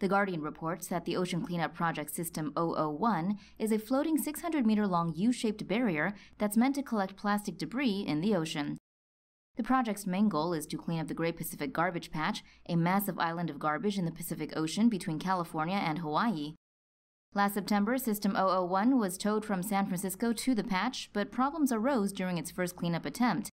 The Guardian reports that the Ocean Cleanup Project System 001 is a floating 600 meter long U shaped barrier that's meant to collect plastic debris in the ocean. The project's main goal is to clean up the Great Pacific Garbage Patch, a massive island of garbage in the Pacific Ocean between California and Hawaii. Last September, System 001 was towed from San Francisco to the patch, but problems arose during its first cleanup attempt.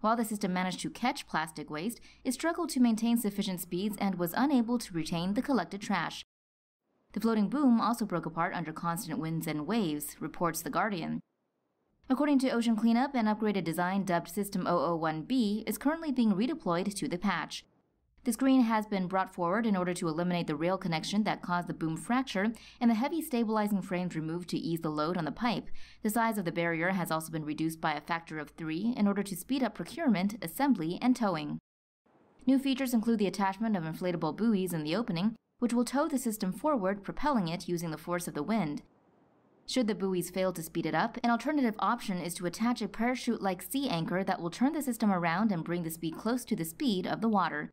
While the system managed to catch plastic waste, it struggled to maintain sufficient speeds and was unable to retain the collected trash. The floating boom also broke apart under constant winds and waves, reports The Guardian. According to Ocean Cleanup, an upgraded design dubbed System 001B is currently being redeployed to the patch. The screen has been brought forward in order to eliminate the rail connection that caused the boom fracture and the heavy stabilizing frames removed to ease the load on the pipe. The size of the barrier has also been reduced by a factor of three in order to speed up procurement, assembly, and towing. New features include the attachment of inflatable buoys in the opening, which will tow the system forward, propelling it using the force of the wind. Should the buoys fail to speed it up, an alternative option is to attach a parachute like sea anchor that will turn the system around and bring the speed close to the speed of the water.